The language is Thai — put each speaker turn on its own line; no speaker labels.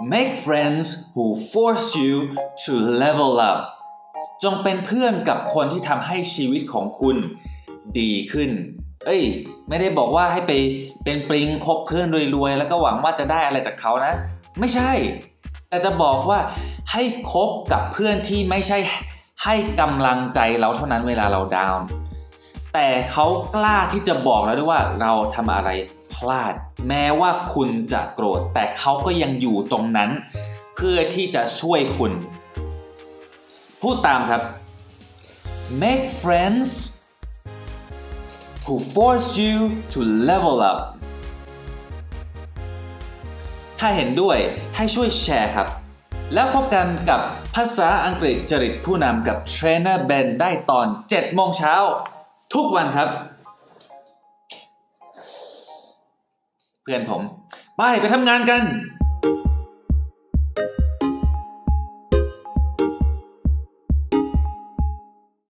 make friends who force you to level up จงเป็นเพื่อนกับคนที่ทำให้ชีวิตของคุณดีขึ้น เอ้ย ไม่ได้บอกว่าให้ไปเป็นปริงคบเพื่อนรวยๆ แล้วก็หวังว่าจะได้อะไรจากเขานะ ไม่ใช่ แต่จะบอกว่าให้คบกับเพื่อนที่ไม่ใช่ให้กำลังใจเราเท่านั้นเวลาเราดาวน์ แต่เขากล้าที่จะบอกแล้วด้วยว่าเราทำอะไรพลาด แม้ว่าคุณจะโกรธ แต่เขาก็ยังอยู่ตรงนั้น เพื่อที่จะช่วยคุณ พูดตามครับ make friends who force you to level up ถ้าเห็นด้วยให้ช่วยแชร์ครับ แล้วพบกันกับภาษาอังกฤษจริตผู้นำกับเทรนเนอร์เบนได้ตอน 7 โมงเช้า ทุกวันครับ เพื่อนผม ไปไปทำงานกัน